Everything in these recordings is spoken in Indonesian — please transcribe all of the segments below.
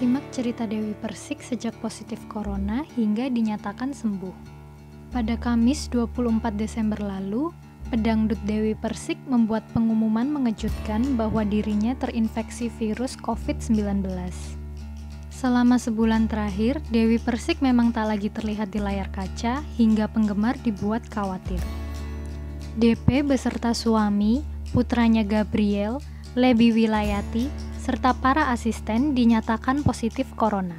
Simak cerita Dewi Persik sejak positif corona hingga dinyatakan sembuh. Pada Kamis 24 Desember lalu, pedangdut Dewi Persik membuat pengumuman mengejutkan bahwa dirinya terinfeksi virus COVID-19. Selama sebulan terakhir, Dewi Persik memang tak lagi terlihat di layar kaca hingga penggemar dibuat khawatir. DP beserta suami, putranya Gabriel, Lebi Wilayati, serta para asisten dinyatakan positif corona.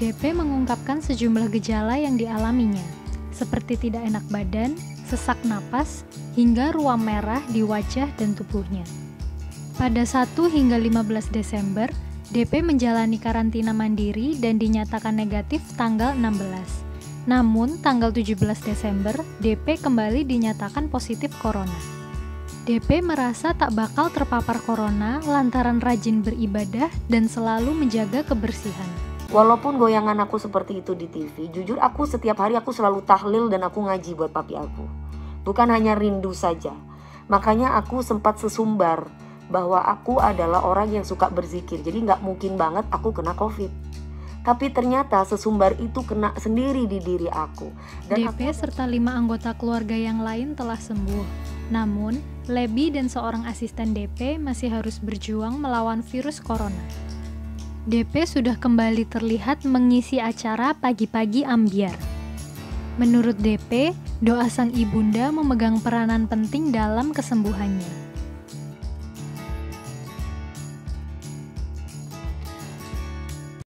DP mengungkapkan sejumlah gejala yang dialaminya, seperti tidak enak badan, sesak napas, hingga ruam merah di wajah dan tubuhnya. Pada 1 hingga 15 Desember, DP menjalani karantina mandiri dan dinyatakan negatif tanggal 16. Namun, tanggal 17 Desember, DP kembali dinyatakan positif corona. DP merasa tak bakal terpapar corona lantaran rajin beribadah dan selalu menjaga kebersihan. Walaupun goyangan aku seperti itu di TV, jujur aku setiap hari aku selalu tahlil dan aku ngaji buat papi aku. Bukan hanya rindu saja. Makanya aku sempat sesumbar bahwa aku adalah orang yang suka berzikir. Jadi nggak mungkin banget aku kena covid. Tapi ternyata sesumbar itu kena sendiri di diri aku. Dan DP aku... serta lima anggota keluarga yang lain telah sembuh. Namun, Lebi dan seorang asisten DP masih harus berjuang melawan virus corona. DP sudah kembali terlihat mengisi acara pagi-pagi ambiar. Menurut DP, doa sang ibunda memegang peranan penting dalam kesembuhannya.